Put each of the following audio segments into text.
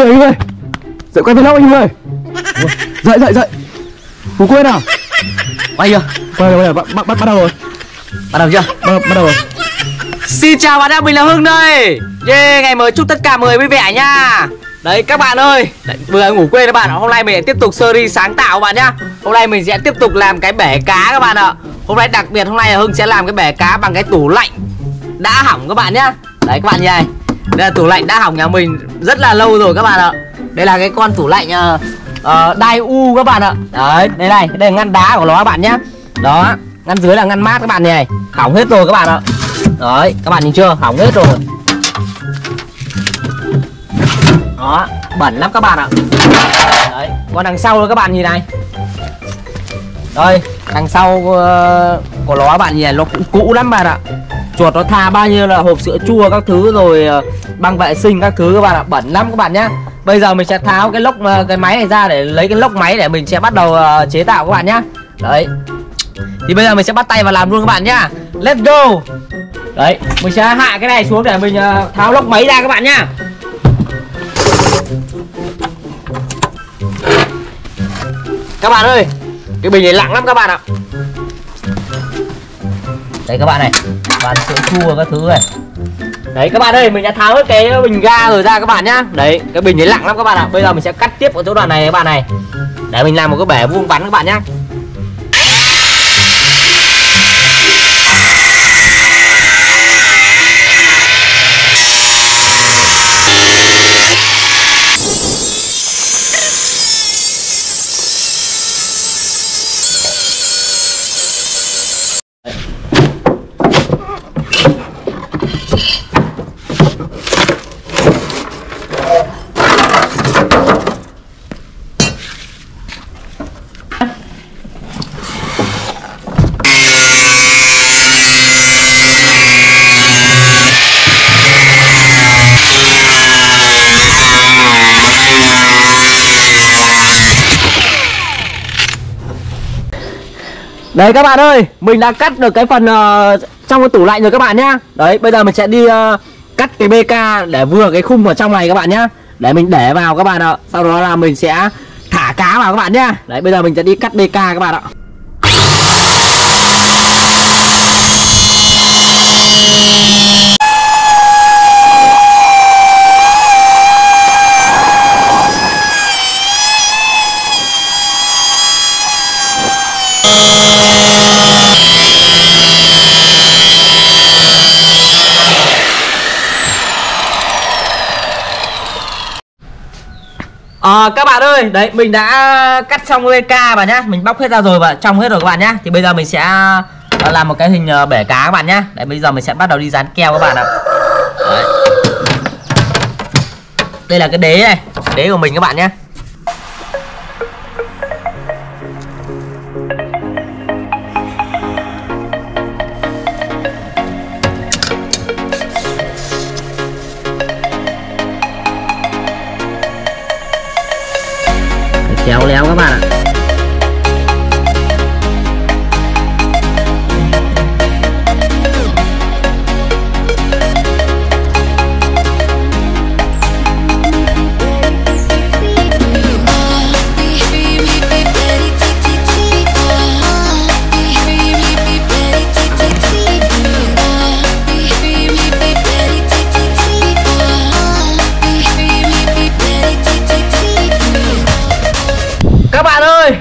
ơi anh ơi. Dậy quay vlog anh ơi. Dậy dậy dậy. Ngủ quên à quay chưa? Quay rồi bắt bắt bắt đầu rồi. Bắt đầu chưa? Bắt, bắt đầu rồi. Xin chào bạn em, mình là Hưng đây. Yeah, ngày mới chúc tất cả mọi người vui vẻ nha. Đấy các bạn ơi. Đấy, Vừa ngủ quên các bạn ạ. Hôm nay mình sẽ tiếp tục series sáng tạo các bạn nhá. Hôm nay mình sẽ tiếp tục làm cái bể cá các bạn ạ. Hôm nay đặc biệt hôm nay là Hưng sẽ làm cái bể cá bằng cái tủ lạnh Đã hỏng các bạn nhá. Đấy các bạn nhìn này đây là tủ lạnh đã hỏng nhà mình rất là lâu rồi các bạn ạ. Đây là cái con tủ lạnh ờ, ờ, uh, uh, Đai U các bạn ạ. Đấy, đây này, đây là ngăn đá của nó các bạn nhé. Đó, ngăn dưới là ngăn mát các bạn này. Hỏng hết rồi các bạn ạ. Đấy, các bạn nhìn chưa? Hỏng hết rồi. Đó, bẩn lắm các bạn ạ. Đấy, còn đằng sau nữa các bạn nhìn này. Đây, đằng sau uh, của nó các bạn nhìn này, nó cũng cũ lắm bạn ạ. Chuột nó tha bao nhiêu là hộp sữa chua các thứ rồi ờ, băng vệ sinh các thứ các bạn ạ, bẩn lắm các bạn nhé Bây giờ mình sẽ tháo cái lốc ờ, cái máy này ra để lấy cái lốc máy để mình sẽ bắt đầu ờ, chế tạo các bạn nhé Đấy. Thì bây giờ mình sẽ bắt tay vào làm luôn các bạn nhá. Let's go. Đấy, mình sẽ hạ cái này xuống để mình tháo lốc máy ra các bạn nhá. Các bạn ơi Cái bình này nặng lắm các bạn ạ đấy các bạn này. Bàn sữa chua các thứ này Đấy các bạn ơi, mình đã tháo hết cái bình ga rồi ra các bạn nhá. Đấy, cái bình ấy lặng lắm các bạn ạ. Bây giờ mình sẽ cắt tiếp ở chỗ đoạn này các bạn này. Để mình làm một cái bể vuông vắn các bạn nhá. Đấy các bạn ơi, mình đã cắt được cái phần uh, trong cái tủ lạnh rồi các bạn nhá. Đấy, bây giờ mình sẽ đi uh, cắt cái BK để vừa cái khung ở trong này các bạn nhá. Để mình để vào các bạn ạ. Sau đó là mình sẽ thả cá vào các bạn nhá. Đấy, bây giờ mình sẽ đi cắt BK các bạn ạ. À, các bạn ơi, đấy mình đã cắt xong VK và nhá, mình bóc hết ra rồi và trong hết rồi các bạn nhá. Thì bây giờ mình sẽ ờ, làm một cái hình ờ, bể cá các bạn nhá. Đấy bây giờ mình sẽ bắt đầu đi dán keo các bạn ạ. Đấy. Đây là cái đế này, đế của mình các bạn nhé. Khéo léo các bạn ạ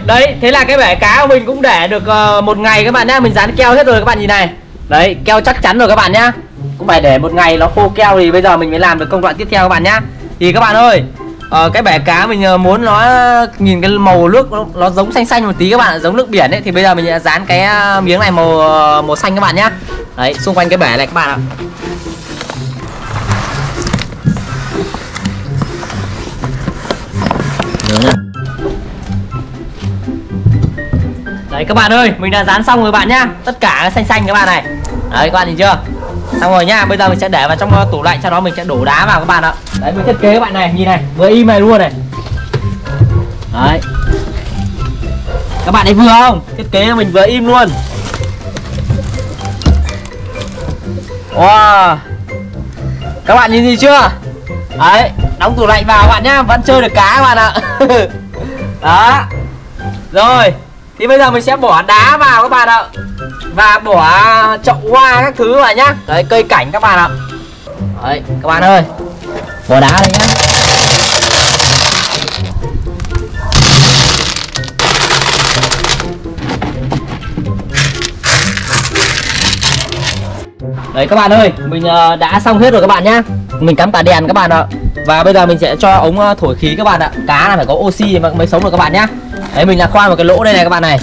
đấy thế là cái bể cá của mình cũng để được uh, một ngày các bạn nhá. Mình dán keo hết rồi các bạn nhìn này. Đấy keo chắc chắn rồi các bạn nhá. Cũng phải để một ngày nó khô keo thì bây giờ mình mới làm được công đoạn tiếp theo các bạn nhá. Thì các bạn ơi uh, cái bể cá mình uh, muốn nó nhìn cái màu nước nó, nó giống xanh xanh một tí các bạn giống nước biển ấy thì bây giờ mình sẽ dán cái uh, miếng này màu uh, màu xanh các bạn nhá. Đấy xung quanh cái bể này các bạn ạ. Đấy các bạn ơi, mình đã dán xong rồi bạn nhá. Tất cả xanh xanh các bạn này. Đấy các bạn nhìn chưa? Xong rồi nhá, bây giờ mình sẽ để vào trong tủ lạnh Sau đó mình sẽ đổ đá vào các bạn ạ. Đấy mình thiết kế các bạn này, nhìn này, vừa im này luôn này. Đấy. Các bạn thấy vừa không? Thiết kế mình vừa im luôn. Wow. Các bạn nhìn gì chưa? Đấy đóng tủ lạnh vào các bạn nhá vẫn chơi được cá các bạn ạ. Đó. Rồi thì bây giờ mình sẽ bỏ đá vào các bạn ạ. Và bỏ chậu hoa các thứ vào nhá. Đấy cây cảnh các bạn ạ. Đấy các bạn ơi. Bỏ đá đây nhá. Đấy các bạn ơi, mình ờ, đã xong hết rồi các bạn nhá. Mình cắm cả đèn các bạn ạ. Và bây giờ mình sẽ cho ống ờ, thổi khí các bạn ạ. Cá là phải có oxy thì mới sống được các bạn nhá. Đấy mình là khoan một cái lỗ đây này các bạn này.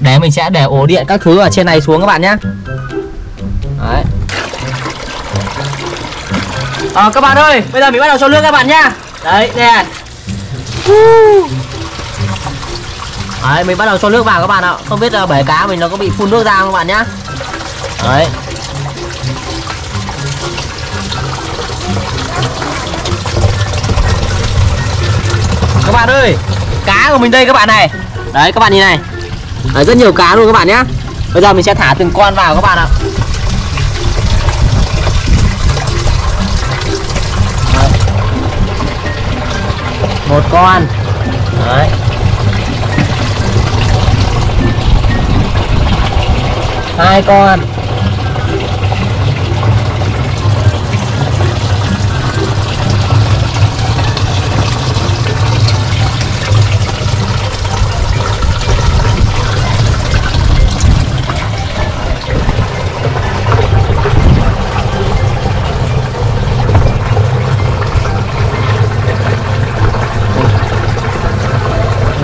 Để mình sẽ để ổ điện các thứ ở trên này xuống các bạn nhá. Đấy. À, Các bạn ơi, bây giờ mình bắt đầu cho nước các bạn nhá. Đấy, nè Đấy, mình bắt đầu cho nước vào các bạn ạ. Không biết là bể cá mình nó có bị phun nước ra không các bạn nhá. Đấy. Bạn ơi. Cá của mình đây các bạn này. Đấy các bạn nhìn này. Đấy, rất nhiều cá luôn các bạn nhé bây giờ mình sẽ thả từng con vào các bạn ạ. Đấy. một con. Đấy. Hai con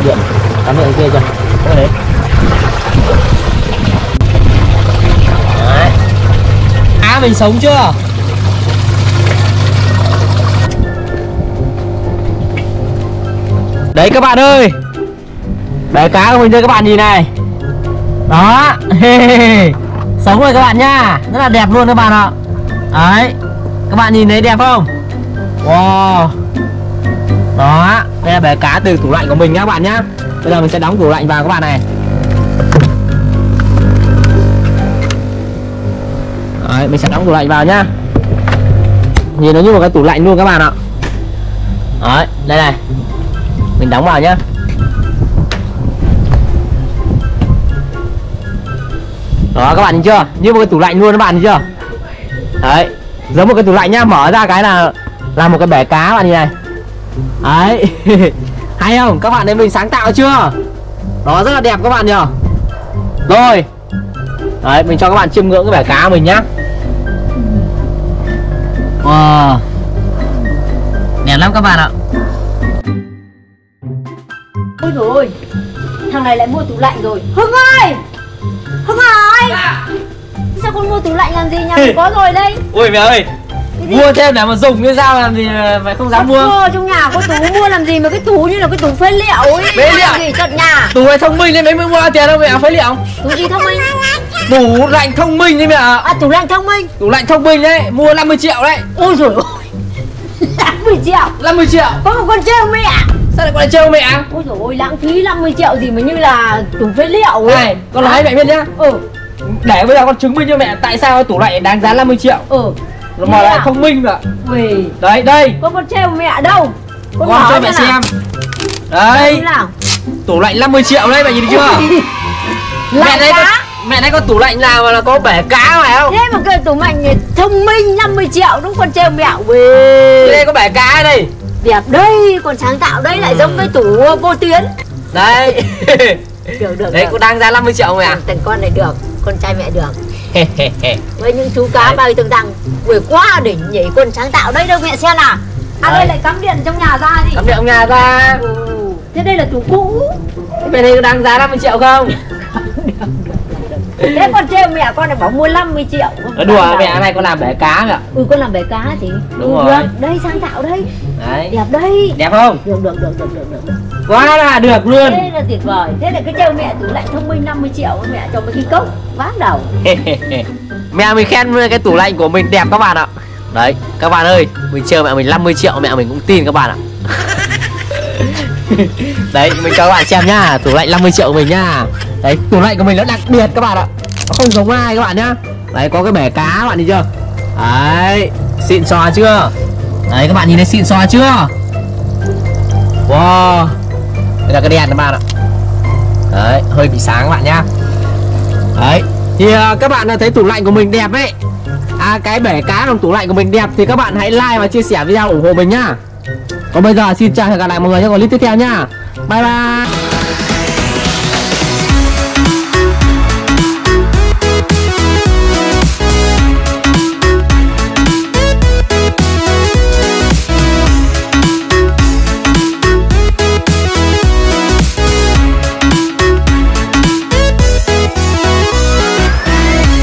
điện cắm điện kia chưa có đấy đấy cá mình sống chưa? Đấy, các bạn ơi. Đấy, cá của mình đây, các bạn nhìn này. Đó. Sống rồi, các bạn nha. Rất là đẹp luôn, các bạn ạ. Đấy. Các bạn nhìn thấy đẹp không? Wow. Đó. Đây là bể cá từ tủ lạnh của mình nhá, các bạn nhá. Bây giờ mình sẽ đóng tủ lạnh vào, các bạn này. Đấy, mình sẽ đóng tủ lạnh vào nhá. Nhìn nó như một cái tủ lạnh luôn các bạn ạ. Đấy, đây này. Mình đóng vào nhá. Đó các bạn nhìn chưa? Như một cái tủ lạnh luôn các bạn nhìn chưa? Đấy giống một cái tủ lạnh nhá. Mở ra cái là là một cái bể cá các bạn nhìn này. Đấy. Hay không? Các bạn thấy mình sáng tạo chưa? Đó rất là đẹp các bạn nhờ. Rồi. Đấy mình cho các bạn chiêm ngưỡng cái bể cá mình nhá wow. Đẹp lắm các bạn ạ. Ôi dồi ôi Thằng này lại mua tủ lạnh rồi. Hưng ơi! Hưng ơi! Sao con mua tủ lạnh làm gì? Nhà mình có rồi đây. Ui mẹ ơi? Mua thêm để mà dùng như sao làm gì mày không dám mua? Mua trong nhà có tủ mua làm gì mà cái tủ như là cái tủ phế liệu ấy. Phế liệu? Gì tận nhà? Tủ này thông minh nên mới mua tiền đâu mẹ phế liệu. Tủ gì thông minh? Tủ lạnh thông minh đấy mẹ. À tủ lạnh thông minh. Tủ lạnh thông minh đấy mua 50 triệu đấy. Ôi dồi ôi 50 triệu. 50 triệu. Có một con treo mẹ. Sao lại gọi là trêu mẹ? Ôi dồi ôi lãng phí 50 triệu gì mà như là tủ phế liệu ấy. Này con nói mẹ biết nhá. Ừ. Để bây giờ con chứng minh cho mẹ tại sao tủ lạnh đáng giá 50 triệu. Ừ mà Thế lại à? thông minh nữa Ui. Đấy đây. Có con treo mẹ đâu. Con mở cho ra mẹ nào. xem đấy nào? Tủ lạnh 50 triệu đấy mẹ nhìn thấy chưa? Mẹ đây có, mẹ đây có tủ lạnh nào mà là có bể cá phải không? Thế mà cái tủ lạnh thông minh 50 triệu đúng con treo mẹo Ui. Đây có bể cá đây. Đẹp đây còn sáng tạo đây lại giống với tủ vô tuyến. Đấy Được được đấy được. có đáng giá 50 triệu mẹ Thằng con này được Con trai mẹ được Với những chú cá bay tưởng rằng Ui quá đỉnh nhỉ con sáng tạo đây đâu mẹ xem nào. À đây lại cắm điện trong nhà ra gì cắm điện nhà ra. Ừ. Thế đây là tủ cũ. Đây có đáng giá 50 triệu không Thế con treo mẹ con này bảo mua 50 triệu. Nói đùa mẹ này con làm bể cá mẹ Ừ con làm bể cá chị? Đúng ừ, rồi. được. Đây sáng tạo đây. Đấy. Đẹp đây. Đẹp không? Được được được được được được, quá là được luôn. Thế là tuyệt vời. Thế là cái treo mẹ tủ lạnh thông minh 50 triệu Mẹ cho mấy cái cốc ván đầu. Mẹ mình khen cái tủ lạnh của mình đẹp các bạn ạ. Đấy các bạn ơi mình chờ mẹ mình 50 triệu mẹ mình cũng tin các bạn ạ. Đấy mình cho các bạn xem nhá tủ lạnh 50 triệu của mình nhá đấy, tủ lạnh của mình nó đặc biệt các bạn ạ. Nó không giống ai các bạn nhá. Đấy, có cái bể cá các bạn nhìn chưa? Đấy, xịn xò chưa? Đấy, các bạn nhìn thấy xịn xò chưa? Wow. Đây là cái đèn các bạn ạ. Đấy, hơi bị sáng các bạn nhá. Đấy, Thì à, các bạn thấy tủ lạnh của mình đẹp ấy. À cái bể cá trong tủ lạnh của mình đẹp Thì các bạn hãy like và chia sẻ video ủng hộ mình nhá. Còn bây giờ, xin chào và hẹn gặp lại mọi người trong clip tiếp theo nhá. Bye bye.